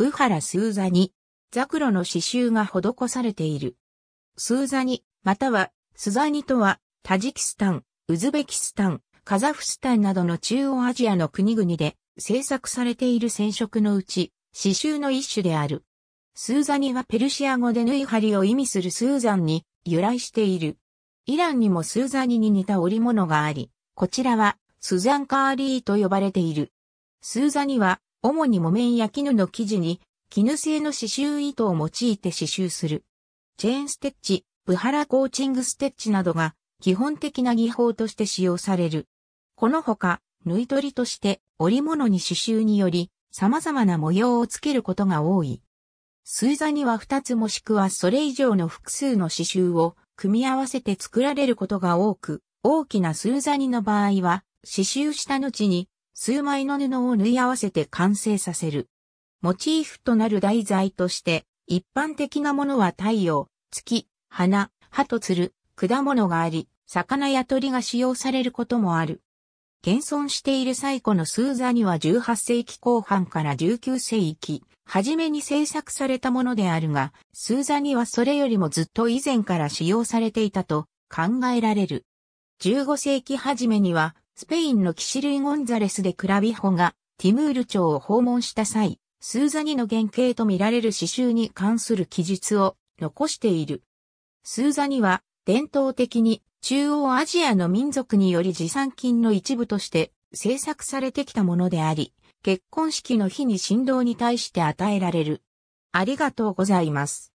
ブハラスーザニ、ザクロの刺繍が施されている。スーザニ、またはスザニとは、タジキスタン、ウズベキスタン、カザフスタンなどの中央アジアの国々で制作されている染色のうち、刺繍の一種である。スーザニはペルシア語で縫い針を意味するスーザンに由来している。イランにもスーザニに似た織物があり、こちらはスザンカーリーと呼ばれている。スーザニは主に木綿や絹の生地に絹製の刺繍糸を用いて刺繍する。チェーンステッチ、ブハラコーチングステッチなどが基本的な技法として使用される。このほか、縫い取りとして織物に刺繍により様々な模様をつけることが多い。スーザには二つもしくはそれ以上の複数の刺繍を組み合わせて作られることが多く、大きなスーザニの場合は刺繍した後に数枚の布を縫い合わせて完成させる。モチーフとなる題材として一般的なものは太陽、月、花、葉と鶴、果物があり、魚や鳥が使用されることもある。現存している最古のスーザには18世紀後半から19世紀、初めに制作されたものであるが、スーザにはそれよりもずっと以前から使用されていたと考えられる。15世紀初めには、スペインのキシルイ・ゴンザレスでクラビホがティムール朝を訪問した際、スーザニの原型とみられる刺繍に関する記述を残している。スーザニは伝統的に中央アジアの民族により持参金の一部として制作されてきたものであり、結婚式の日に振動に対して与えられる。ありがとうございます。